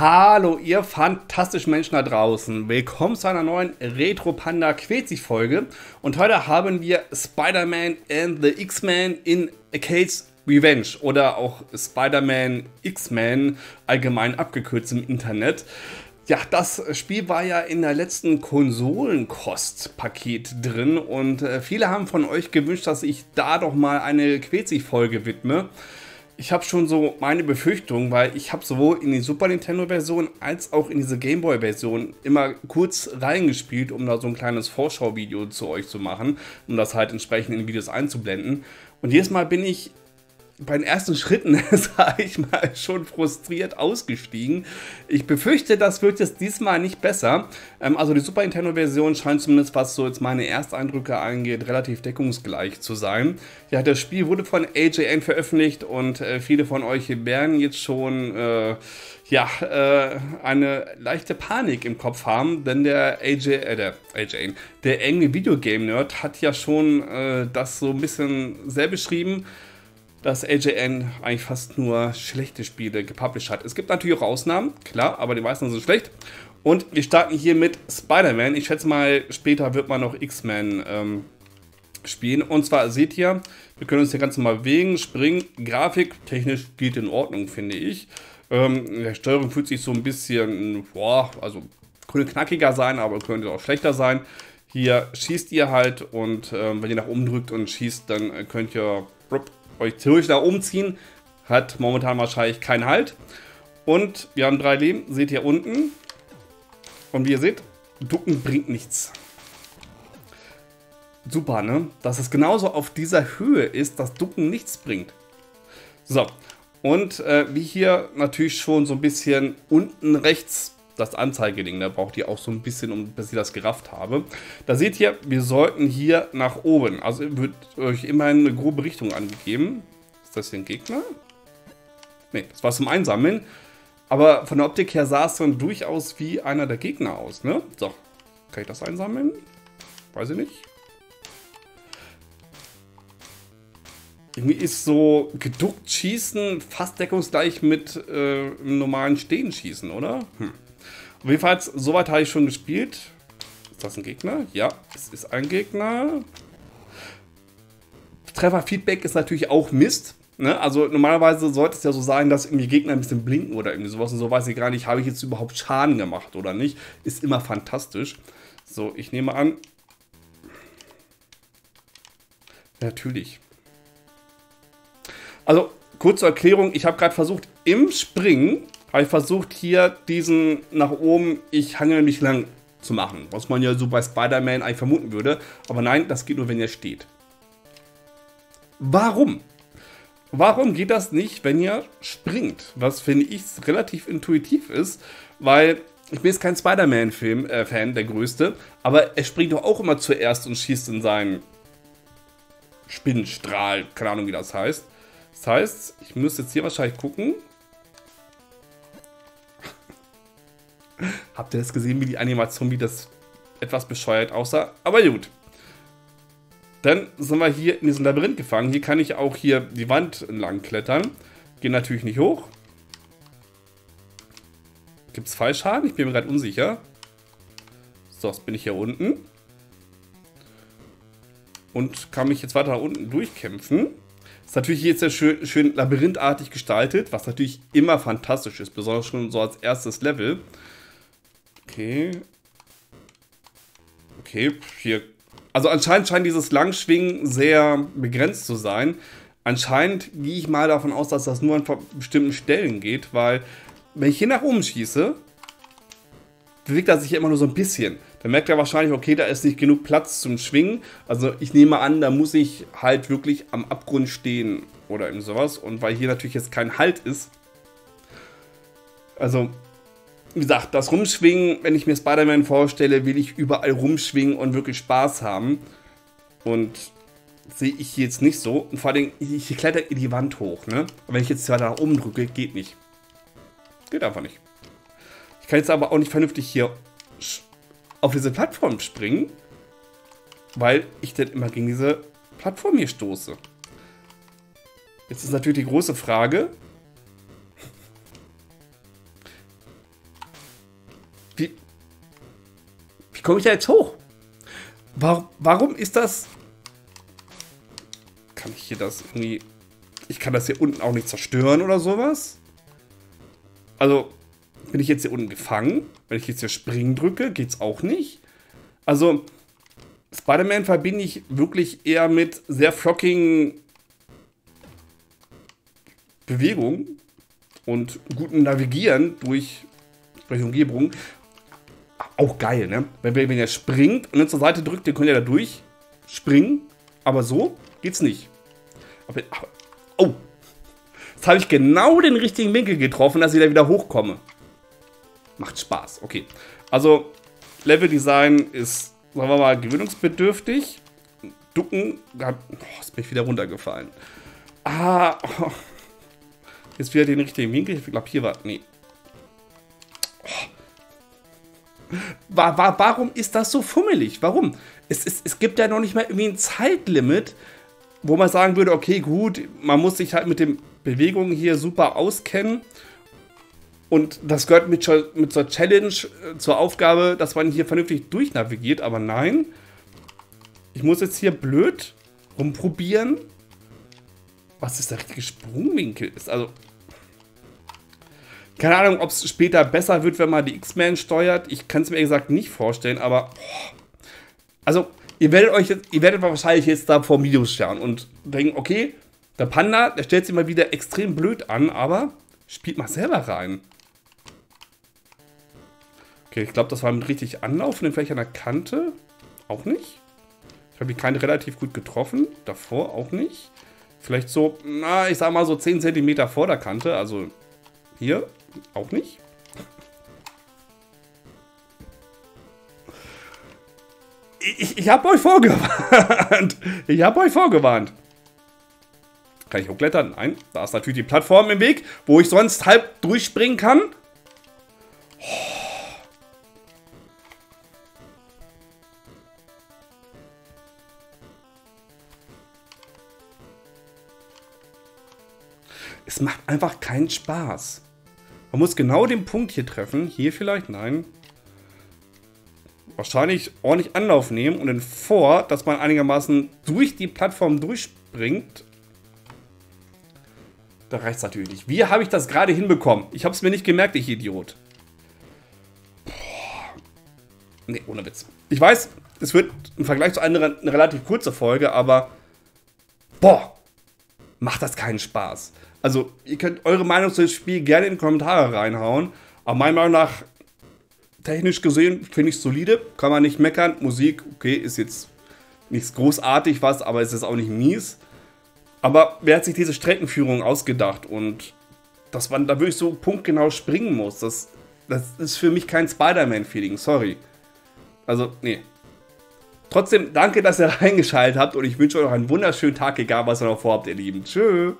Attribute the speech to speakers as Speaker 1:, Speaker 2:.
Speaker 1: Hallo, ihr fantastischen Menschen da draußen. Willkommen zu einer neuen Retro Panda Quetzig Folge. Und heute haben wir Spider-Man and the X-Men in A Case Revenge oder auch Spider-Man X-Men allgemein abgekürzt im Internet. Ja, das Spiel war ja in der letzten Konsolenkost-Paket drin und äh, viele haben von euch gewünscht, dass ich da doch mal eine Quetzig-Folge widme ich habe schon so meine Befürchtung, weil ich habe sowohl in die Super Nintendo-Version als auch in diese Game Boy-Version immer kurz reingespielt, um da so ein kleines Vorschauvideo zu euch zu machen, um das halt entsprechend in Videos einzublenden. Und jedes Mal bin ich bei den ersten Schritten, sage ich mal, schon frustriert ausgestiegen. Ich befürchte, das wird jetzt diesmal nicht besser. Ähm, also die Super Nintendo-Version scheint zumindest, was so jetzt meine Ersteindrücke angeht, relativ deckungsgleich zu sein. Ja, das Spiel wurde von AJN veröffentlicht und äh, viele von euch werden jetzt schon äh, ja, äh, eine leichte Panik im Kopf haben, denn der AJ, äh, der AJN, der enge Videogame-Nerd hat ja schon äh, das so ein bisschen sehr beschrieben dass LJN eigentlich fast nur schlechte Spiele gepublished hat. Es gibt natürlich auch Ausnahmen, klar, aber die meisten sind schlecht. Und wir starten hier mit Spider-Man. Ich schätze mal, später wird man noch X-Men ähm, spielen. Und zwar seht ihr, wir können uns hier ganz normal bewegen, springen. Grafik technisch geht in Ordnung, finde ich. Ähm, der Steuerung fühlt sich so ein bisschen, boah, also könnte knackiger sein, aber könnte auch schlechter sein. Hier schießt ihr halt und ähm, wenn ihr nach oben drückt und schießt, dann könnt ihr euch theoretisch nach oben ziehen. Hat momentan wahrscheinlich keinen Halt. Und wir haben drei Leben, seht ihr unten. Und wie ihr seht, Ducken bringt nichts. Super, ne? Dass es genauso auf dieser Höhe ist, dass Ducken nichts bringt. So, und äh, wie hier natürlich schon so ein bisschen unten rechts das Anzeigeding, da braucht ihr auch so ein bisschen, um bis ich das gerafft habe. Da seht ihr, wir sollten hier nach oben. Also wird euch immer eine grobe Richtung angegeben. Ist das hier ein Gegner? Ne, das war zum Einsammeln. Aber von der Optik her sah es dann durchaus wie einer der Gegner aus, ne? So, kann ich das einsammeln? Weiß ich nicht. Irgendwie ist so geduckt schießen fast deckungsgleich mit äh, normalen Stehen schießen, oder? Hm. Jedenfalls, soweit habe ich schon gespielt. Ist das ein Gegner? Ja, es ist ein Gegner. Trefferfeedback ist natürlich auch Mist. Ne? Also normalerweise sollte es ja so sein, dass irgendwie Gegner ein bisschen blinken oder irgendwie sowas. Und so weiß ich gar nicht, habe ich jetzt überhaupt Schaden gemacht oder nicht. Ist immer fantastisch. So, ich nehme an. Natürlich. Also, kurze Erklärung. Ich habe gerade versucht, im Springen habe ich versucht, hier diesen nach oben, ich hangel mich lang zu machen. Was man ja so bei Spider-Man eigentlich vermuten würde. Aber nein, das geht nur, wenn er steht. Warum? Warum geht das nicht, wenn ihr springt? Was finde ich relativ intuitiv ist, weil ich bin jetzt kein Spider-Man-Fan, äh, der größte, aber er springt doch auch immer zuerst und schießt in seinen Spinnenstrahl, keine Ahnung wie das heißt. Das heißt, ich müsste jetzt hier wahrscheinlich gucken, Habt ihr das gesehen, wie die Animation, wie das etwas bescheuert aussah? Aber gut. Dann sind wir hier in diesem Labyrinth gefangen. Hier kann ich auch hier die Wand entlang klettern. Gehe natürlich nicht hoch. Gibt es Fallschaden? Ich bin mir gerade unsicher. So, jetzt bin ich hier unten. Und kann mich jetzt weiter nach unten durchkämpfen. Ist natürlich jetzt sehr schön, schön labyrinthartig gestaltet, was natürlich immer fantastisch ist, besonders schon so als erstes Level. Okay. Okay, hier. Also anscheinend scheint dieses Langschwingen sehr begrenzt zu sein. Anscheinend gehe ich mal davon aus, dass das nur an bestimmten Stellen geht, weil wenn ich hier nach oben schieße, bewegt er sich immer nur so ein bisschen. Dann merkt er wahrscheinlich, okay, da ist nicht genug Platz zum Schwingen. Also ich nehme an, da muss ich halt wirklich am Abgrund stehen oder irgend sowas. Und weil hier natürlich jetzt kein Halt ist, also wie gesagt, das Rumschwingen, wenn ich mir Spider-Man vorstelle, will ich überall rumschwingen und wirklich Spaß haben. Und sehe ich jetzt nicht so. Und vor allem, ich kletter in die Wand hoch, ne? Wenn ich jetzt weiter nach oben drücke, geht nicht. Geht einfach nicht kann jetzt aber auch nicht vernünftig hier auf diese Plattform springen, weil ich dann immer gegen diese Plattform hier stoße. Jetzt ist natürlich die große Frage, wie, wie komme ich da jetzt hoch? Warum, warum ist das... Kann ich hier das irgendwie... Ich kann das hier unten auch nicht zerstören oder sowas? Also, bin ich jetzt hier unten gefangen? Wenn ich jetzt hier springen drücke, geht's auch nicht. Also, Spider-Man verbinde ich wirklich eher mit sehr flockigen Bewegungen und gutem Navigieren durch, durch Umgebung. Auch geil, ne? Wenn, wenn er springt und dann zur Seite drückt, dann könnt ihr da durch springen. Aber so geht's nicht. Aber, aber, oh! Jetzt habe ich genau den richtigen Winkel getroffen, dass ich da wieder hochkomme. Macht Spaß. Okay. Also, Leveldesign ist, sagen wir mal, gewöhnungsbedürftig. Ducken, oh, ist mir wieder runtergefallen. Ah, oh. Jetzt wieder den richtigen Winkel. Ich glaube, hier war. Nee. Oh. War, war, warum ist das so fummelig? Warum? Es, es, es gibt ja noch nicht mal irgendwie ein Zeitlimit, wo man sagen würde, okay, gut, man muss sich halt mit den Bewegungen hier super auskennen. Und das gehört mit, mit zur Challenge, äh, zur Aufgabe, dass man hier vernünftig durchnavigiert. Aber nein, ich muss jetzt hier blöd rumprobieren, was ist der richtige Sprungwinkel ist. Also, keine Ahnung, ob es später besser wird, wenn man die X-Men steuert. Ich kann es mir ehrlich gesagt nicht vorstellen, aber... Also, ihr werdet euch jetzt, ihr werdet wahrscheinlich jetzt da vor Videos schauen und denken, okay, der Panda, der stellt sich mal wieder extrem blöd an, aber spielt mal selber rein. Okay, ich glaube, das war mit richtig Anlauf. Und vielleicht an der Kante. Auch nicht. Ich habe die Kante relativ gut getroffen. Davor auch nicht. Vielleicht so, na, ich sag mal so 10 cm vor der Kante. Also hier auch nicht. Ich, ich habe euch vorgewarnt. Ich habe euch vorgewarnt. Kann ich hochklettern? Nein. Da ist natürlich die Plattform im Weg, wo ich sonst halb durchspringen kann. Oh. Es macht einfach keinen Spaß. Man muss genau den Punkt hier treffen. Hier vielleicht? Nein. Wahrscheinlich ordentlich Anlauf nehmen und dann vor, dass man einigermaßen durch die Plattform durchspringt. Da reicht es natürlich nicht. Wie habe ich das gerade hinbekommen? Ich habe es mir nicht gemerkt, ich Idiot. Boah. Nee, ohne Witz. Ich weiß, es wird im Vergleich zu anderen eine relativ kurze Folge, aber boah, macht das keinen Spaß. Also, ihr könnt eure Meinung zu dem Spiel gerne in die Kommentare reinhauen. Aber meiner Meinung nach, technisch gesehen, finde ich es solide. Kann man nicht meckern. Musik, okay, ist jetzt nichts großartig was, aber es ist auch nicht mies. Aber wer hat sich diese Streckenführung ausgedacht? Und dass man da wirklich so punktgenau springen muss, das, das ist für mich kein Spider-Man-Feeling, sorry. Also, nee. Trotzdem, danke, dass ihr reingeschaltet habt und ich wünsche euch noch einen wunderschönen Tag, egal was ihr noch vorhabt, ihr Lieben. Tschüss.